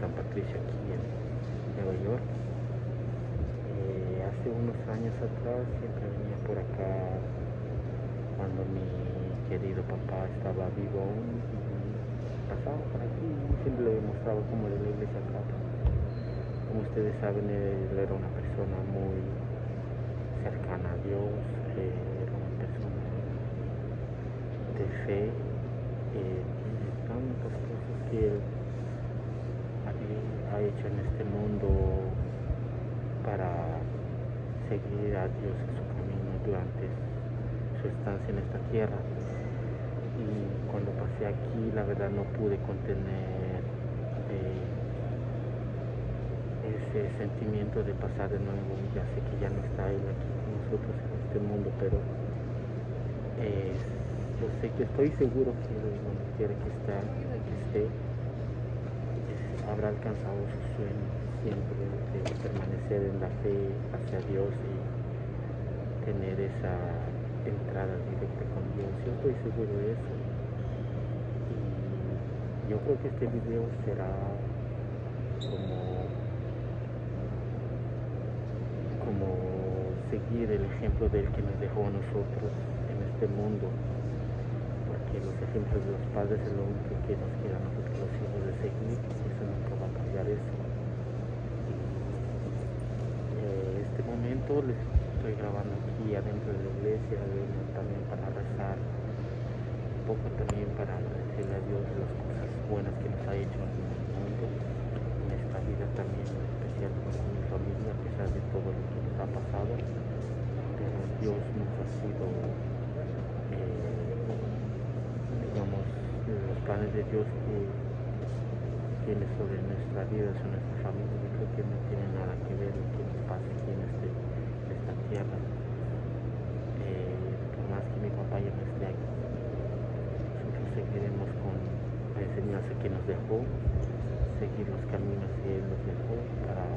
San Patricio aquí en Nueva York. Eh, hace unos años atrás siempre venía por acá cuando mi querido papá estaba vivo aún pasaba por aquí y siempre le mostraba cómo era la iglesia acá. Como ustedes saben, él era una persona muy cercana a Dios, era una persona de fe, eh, tantas cosas que él hecho en este mundo para seguir a Dios en su camino durante su estancia en esta tierra. Y cuando pasé aquí, la verdad no pude contener eh, ese sentimiento de pasar de nuevo. Ya sé que ya no está Él aquí con nosotros en este mundo, pero eh, yo sé que estoy seguro que donde quiera que, está, que esté, habrá alcanzado su sueño siempre de permanecer en la fe hacia Dios y tener esa entrada directa con Dios. Yo estoy seguro de eso. Y yo creo que este video será como, como seguir el ejemplo del que nos dejó a nosotros en este mundo. Los ejemplos de los padres es lo único que nos queda a los hijos de seguir. Eso nunca va a cambiar eso. Y, eh, este momento les estoy grabando aquí adentro de la iglesia, también para rezar, un poco también para agradecerle a Dios las cosas buenas que nos ha hecho en el mundo, en esta vida también, en especial con mi familia, a pesar de todo lo que nos ha pasado, pero Dios nos ha sido, eh, digamos, los planes de Dios que tiene sobre nuestra vida, sobre nuestra familia, yo creo que no tiene nada que ver lo que nos pasa aquí en este tierra. Eh, por más que mi papá ya no esté aquí, nosotros seguiremos con la enseñanza que nos dejó, seguir los caminos que Él nos dejó para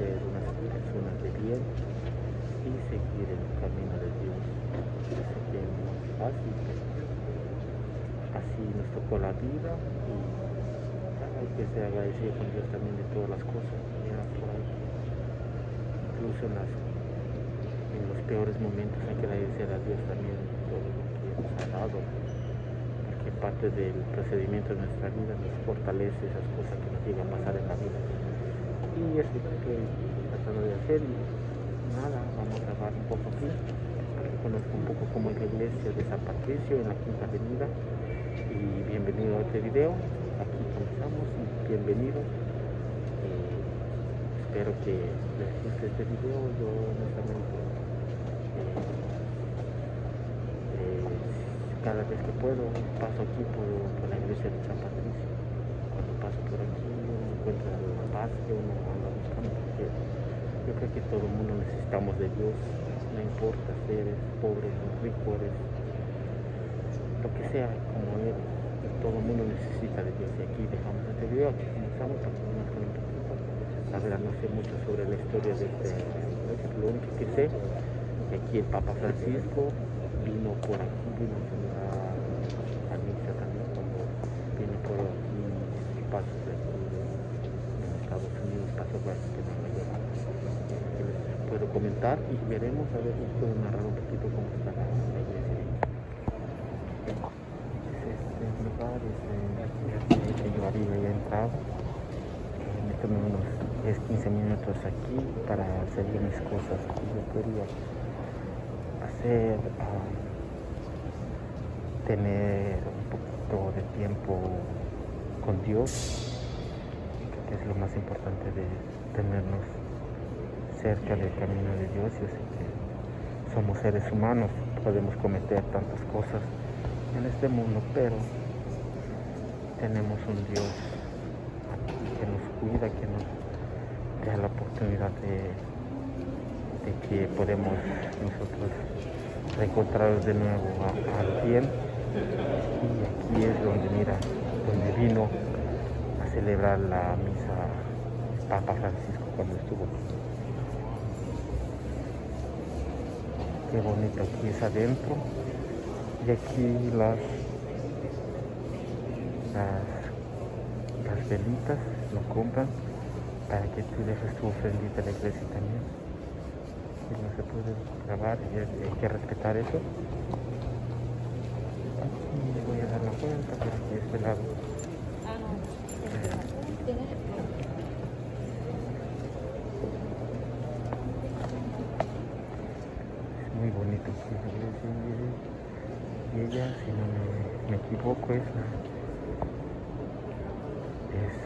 ser unas personas de bien y seguir el camino de Dios. Yo así nos tocó la vida y hay que ser agradecido con Dios también de todas las cosas que por ahí. Incluso en los peores momentos hay que agradecer a Dios también todo lo que nos ha dado, porque parte del procedimiento de nuestra vida nos fortalece esas cosas que nos llegan a pasar en la vida. Y eso es lo que tratando de hacer y nada, vamos a grabar un poco aquí, para que conozca un poco cómo es la iglesia de San Patricio en la Quinta Avenida. Y bienvenido a este video, aquí comenzamos y bienvenido eh, espero que les guste este video. Yo honestamente eh, cada vez que puedo paso aquí por, la iglesia de San Patricio. Cuando paso por aquí uno encuentra la paz que uno anda buscando. Porque yo creo que todo el mundo necesitamos de Dios. No importa si eres pobre, rico, eres lo que sea como. Todo el mundo necesita de Dios. Y aquí dejamos este video, aquí comenzamos que. La verdad no sé mucho sobre la historia de este lo único que sé aquí el Papa Francisco vino por aquí, vino a, a misa también cuando vino por aquí pasos de aquí en Estados Unidos, pasó por aquí York. Que les puedo comentar y veremos a ver si puedo narrar un poquito cómo está la, la. Este que yo había entrado. Me tomé unos 10-15 minutos aquí para hacer mis cosas yo quería hacer, tener un poquito de tiempo con Dios, que es lo más importante de tenernos cerca del camino de Dios. Yo sé que somos seres humanos, podemos cometer tantas cosas en este mundo, pero tenemos un Dios que nos cuida, que nos da la oportunidad de, que podemos nosotros reencontrados de nuevo al bien. Y aquí es donde, mira, donde vino a celebrar la misa Papa Francisco cuando estuvo. Qué bonito aquí es adentro. Y aquí las, las, velitas, lo compran para que tú dejes tu ofrendita a la iglesia también. Y no se puede grabar y hay que respetar eso. Aquí voy a dar la vuelta por aquí de este lado. Es muy bonito aquí la iglesia. Y ella, si no me, me equivoco, es la es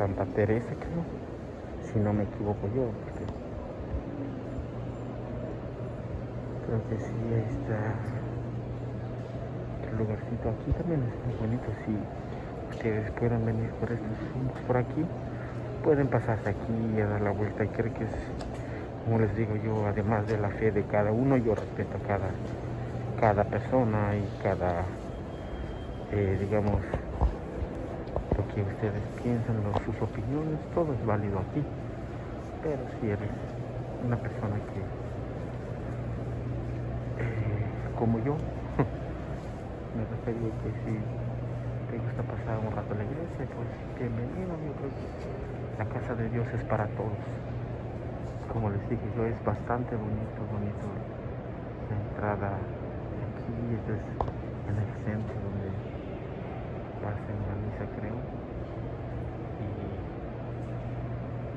Santa Teresa, creo. Si no me equivoco yo. porque Creo que sí, ahí está el lugarcito. Aquí también es muy bonito. Si ustedes puedan venir por estos rumbos por aquí, pueden pasarse aquí y dar la vuelta. Y creo que es, como les digo yo, además de la fe de cada uno, yo respeto a cada, cada persona y cada, eh, digamos, lo que ustedes piensan, sus opiniones, todo es válido aquí. Pero si eres una persona que, eh, como yo, me refiero que si te gusta pasar un rato en la iglesia, pues bienvenido. Yo creo que la casa de Dios es para todos. Como les dije yo, es bastante bonito, bonito la entrada aquí, este es en el centro donde hacen la misa, creo. Y,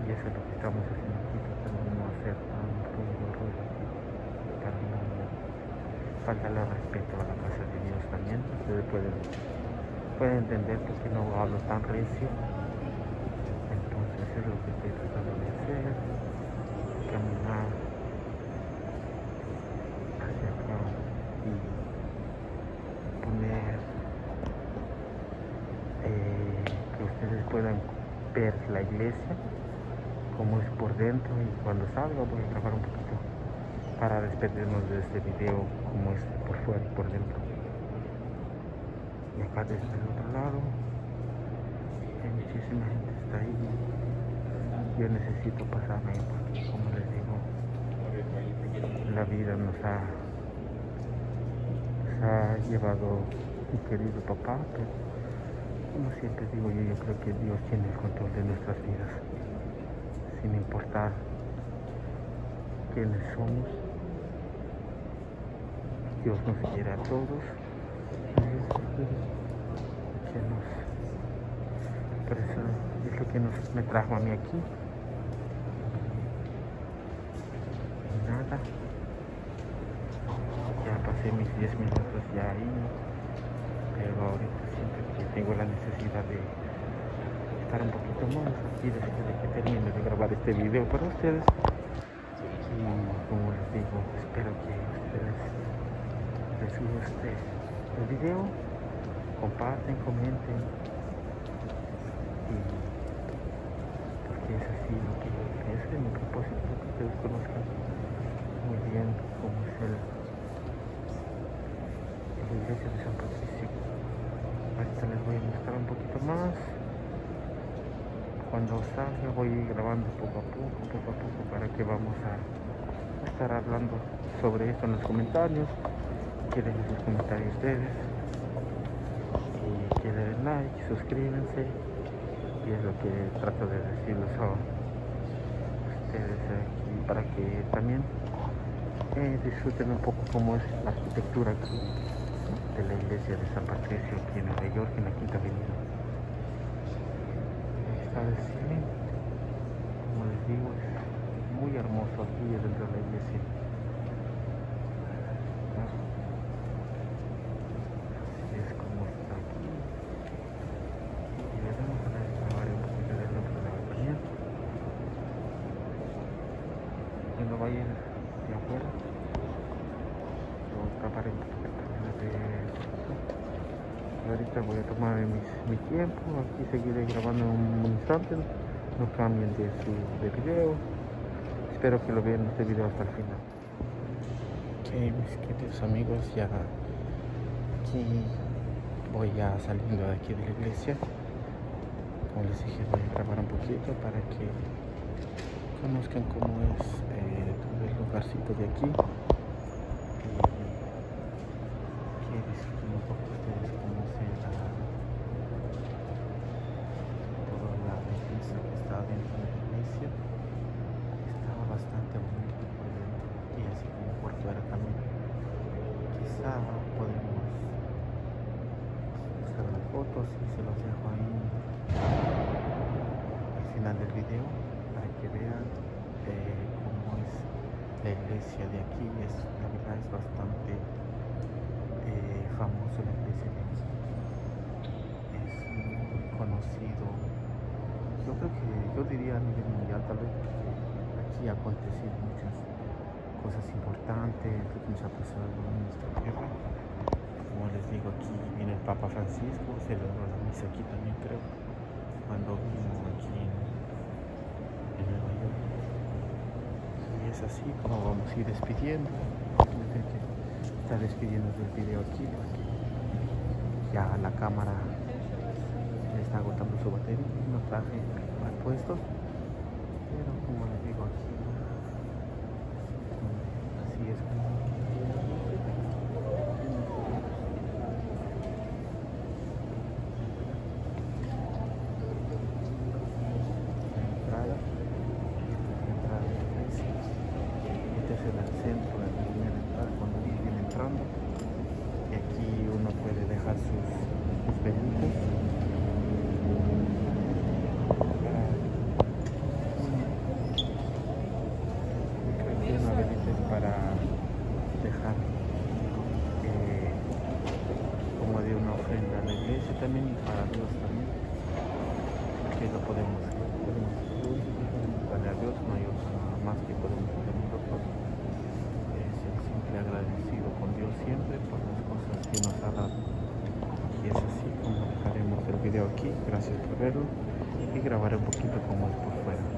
y eso es lo que estamos haciendo aquí, tratando de no hacer tan ruido, para no faltarle respeto a la casa de Dios también. Ustedes pueden, pueden entender por qué no hablo tan recio. Entonces es lo que estoy tratando de hacer, caminar hacia acá y poner eh, que ustedes puedan ver la iglesia como es por dentro y cuando salga voy a grabar un poquito para despedirnos de este video como es por fuera y por dentro. Y acá desde el otro lado hay muchísima gente está ahí. Yo necesito pasarme porque como les digo la vida nos ha ha llevado mi querido papá como siempre digo yo, yo creo que Dios tiene el control de nuestras vidas, sin importar quiénes somos. Dios nos quiere a todos. que nos, por eso es lo que nos, me trajo a mí aquí. Nada, ya pasé mis 10 minutos ya ahí pero ahorita tengo la necesidad de estar un poquito más aquí después de que termine de grabar este video para ustedes. Y como les digo espero que ustedes les guste el video comparten, comenten. Porque es así lo que es mi propósito que ustedes conozcan muy bien cómo es el la iglesia de San Patricio. Ahorita les voy a mostrar un poquito más. Cuando salga voy grabando poco a poco, poco a poco para que vamos a estar hablando sobre esto en los comentarios. Que dejen sus comentarios ustedes. Y que le den like, suscríbanse. Y es lo que trato de decirles a ustedes aquí para que también eh, disfruten un poco cómo es la arquitectura aquí de la iglesia de San Patricio aquí en Nueva York, en la Quinta Avenida. Como les digo, es muy hermoso aquí dentro de la iglesia. Así es como está. Y le damos a grabar un poquito del otro lado también. Cuando vayan de afuera, lo grabaré un poquito también de Ahorita voy a tomar mi tiempo, aquí seguiré grabando un instante, no cambien de su de video. Espero que lo vean este video hasta el final. Ok, mis queridos amigos, ya aquí voy ya saliendo de aquí de la iglesia. Como les dije, voy a grabar un poquito para que conozcan cómo es eh, todo el lugarcito de aquí. pasada podemos descargar fotos y se los dejo ahí al final del video para que vean eh, cómo es la iglesia de aquí. Es la verdad es bastante eh, famosa la iglesia de aquí. Es muy conocido. Yo creo que yo diría a nivel mundial tal vez aquí ha acontecido muchas cosas importantes, lo que nos ha pasado en nuestra tierra. Como les digo, aquí viene el Papa Francisco, celebró la misa aquí también creo, cuando vino aquí en, Nueva York. Y es así como vamos a ir despidiendo. Está despidiendo del video aquí porque ya la cámara está agotando su batería, no traje mal puesto. Pero como les digo aquí, así es como la entrada, esta es la entrada de la iglesia, este es el centro de la primera entrada cuando uno viene entrando y aquí uno puede dejar sus, sus velitas para creo que una velita es para dejar eh, como de una ofrenda a la iglesia también y para Dios también. Que lo podemos podemos podemos darle a Dios no hay otra más que podemos hacer nosotros es el simple agradecido con Dios siempre por las cosas que nos ha dado. Y es así como dejaremos el video aquí. Gracias por verlo. Y grabaré un poquito como es por fuera